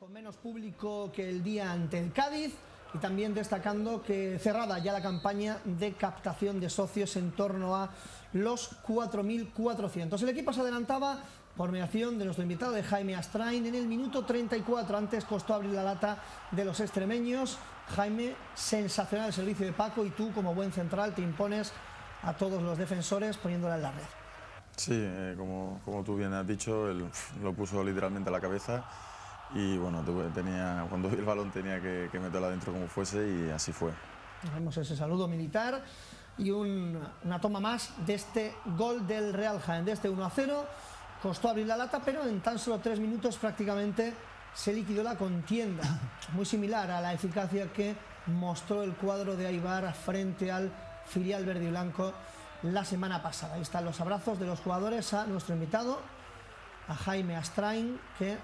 Con menos público que el día ante el Cádiz y también destacando que cerrada ya la campaña de captación de socios en torno a los 4.400. El equipo se adelantaba por mediación de nuestro invitado de Jaime Astrain en el minuto 34. Antes costó abrir la lata de los extremeños. Jaime, sensacional el servicio de Paco y tú como buen central te impones a todos los defensores poniéndola en la red. Sí, eh, como, como, tú bien has dicho, él lo puso literalmente a la cabeza y bueno, tenía, cuando vi el balón tenía que, que meterla adentro como fuese y así fue. Vemos ese saludo militar y una toma más de este gol del Real Jaén, de este 1 a 0. Costó abrir la lata, pero en tan solo tres minutos prácticamente se liquidó la contienda. Muy similar a la eficacia que mostró el cuadro de Aibar frente al filial verde y blanco la semana pasada. Ahí están los abrazos de los jugadores a nuestro invitado, a Jaime Astrain, que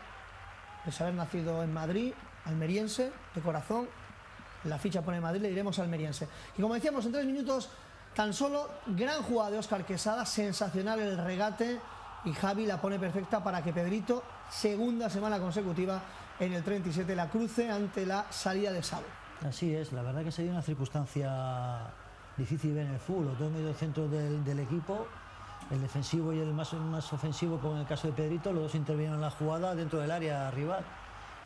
pese haber nacido en Madrid, almeriense, de corazón, la ficha pone Madrid, le diremos almeriense. Y como decíamos, en tres minutos, tan solo gran jugada de Óscar Quesada, sensacional el regate, y Javi la pone perfecta para que Pedrito, segunda semana consecutiva en el 37, la cruce ante la salida de Sabo. Así es, la verdad que sería una circunstancia difícil ver en el fútbol, los dos medios centros del, del equipo el defensivo y el más, más ofensivo, como en el caso de Pedrito, los dos intervinieron en la jugada dentro del área rival.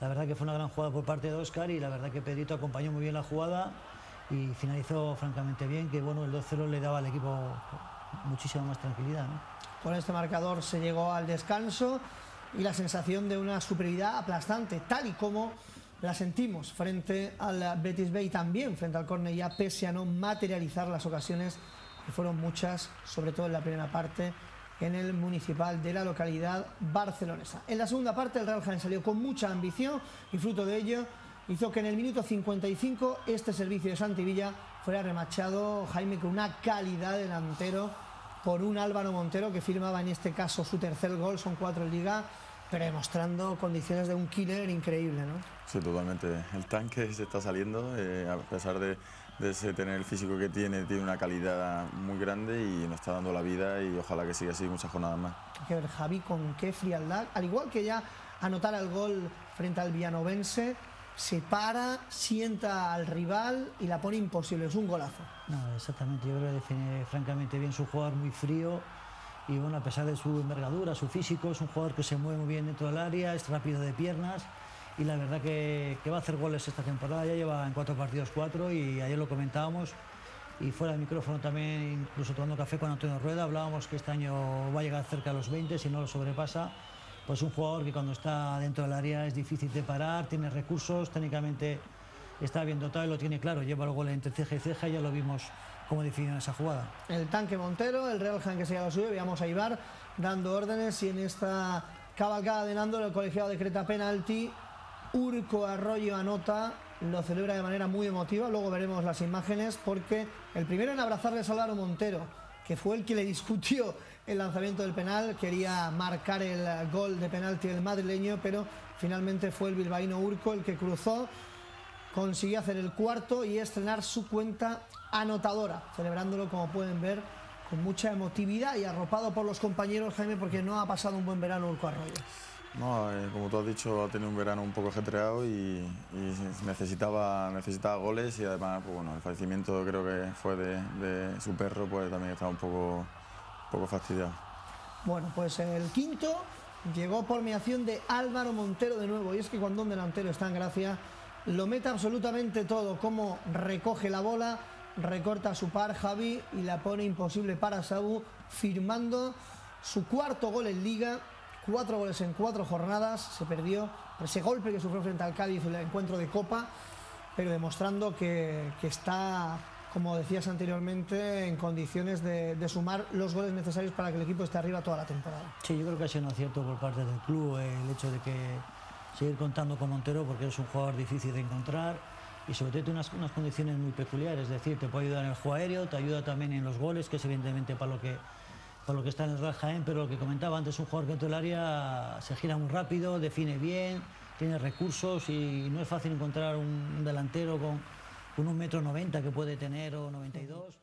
La verdad que fue una gran jugada por parte de Oscar y la verdad que Pedrito acompañó muy bien la jugada y finalizó francamente bien, que bueno, el 2-0 le daba al equipo muchísima más tranquilidad. Con este marcador se llegó al descanso y la sensación de una superioridad aplastante, tal y como la sentimos frente al Betis Bay también frente al Cornellá, pese a no materializar las ocasiones fueron muchas, sobre todo en la primera parte, en el municipal de la localidad barcelonesa. En la segunda parte el Real Jaén salió con mucha ambición y fruto de ello hizo que en el minuto 55 este servicio de Santivilla fuera remachado Jaime con una calidad delantero por un Álvaro Montero que firmaba en este caso su tercer gol, son cuatro en liga, pero demostrando condiciones de un killer increíble, ¿no? Sí, totalmente. El tanque se está saliendo, eh, a pesar de, de ese tener el físico que tiene, tiene una calidad muy grande y nos está dando la vida y ojalá que siga así muchas jornadas más. Hay que ver Javi con qué frialdad, al igual que ya anotar el gol frente al Villanovense, se para, sienta al rival y la pone imposible, es un golazo. No, exactamente, yo creo que define francamente bien su jugador muy frío. Y bueno, a pesar de su envergadura, su físico, es un jugador que se mueve muy bien dentro del área, es rápido de piernas y la verdad que, va a hacer goles esta temporada, ya lleva en cuatro partidos cuatro y ayer lo comentábamos. Y fuera del micrófono también, incluso tomando café con Antonio Rueda, hablábamos que este año va a llegar cerca a los 20 si no lo sobrepasa, pues un jugador que cuando está dentro del área es difícil de parar, tiene recursos, técnicamente está bien dotado y lo tiene claro, lleva el gol entre ceja y ceja ya lo vimos cómo definió esa jugada. El tanque Montero, el Real Jaén que se lo suyo, veíamos a Ibar dando órdenes y en esta cabalgada de Nando el colegiado decreta penalti Urco Arroyo anota, lo celebra de manera muy emotiva, luego veremos las imágenes porque el primero en abrazarle es Álvaro Montero, que fue el que le discutió el lanzamiento del penal, quería marcar el gol de penalti del madrileño, pero finalmente fue el bilbaíno Urco el que cruzó, consiguió hacer el cuarto y estrenar su cuenta anotadora, celebrándolo como pueden ver con mucha emotividad y arropado por los compañeros Jaime porque no ha pasado un buen verano Urco Arroyo. No, eh, como tú has dicho, ha tenido un verano un poco ajetreado y, necesitaba, necesitaba goles y además pues, bueno, el fallecimiento creo que fue de, su perro, pues también estaba un poco, poco fastidiado. Bueno, pues el quinto llegó por mediación de Álvaro Montero de nuevo. Y es que cuando un delantero está en gracia lo mete absolutamente todo, como recoge la bola, recorta su par Javi y la pone imposible para Sabu, firmando su cuarto gol en liga cuatro goles en cuatro jornadas, se perdió por ese golpe que sufrió frente al Cádiz en el encuentro de Copa, pero demostrando que, que está, como decías anteriormente, en condiciones de, de, sumar los goles necesarios para que el equipo esté arriba toda la temporada. Sí, yo creo que ha sido un acierto por parte del club el hecho de que seguir contando con Montero porque es un jugador difícil de encontrar y sobre todo tiene unas, unas condiciones muy peculiares, es decir, te puede ayudar en el juego aéreo, te ayuda también en los goles, que es evidentemente para lo que por lo que está en el Real Jaén, pero lo que comentaba antes, un jugador que dentro del área se gira muy rápido, define bien, tiene recursos y no es fácil encontrar un delantero con, con un metro noventa que puede tener o 92.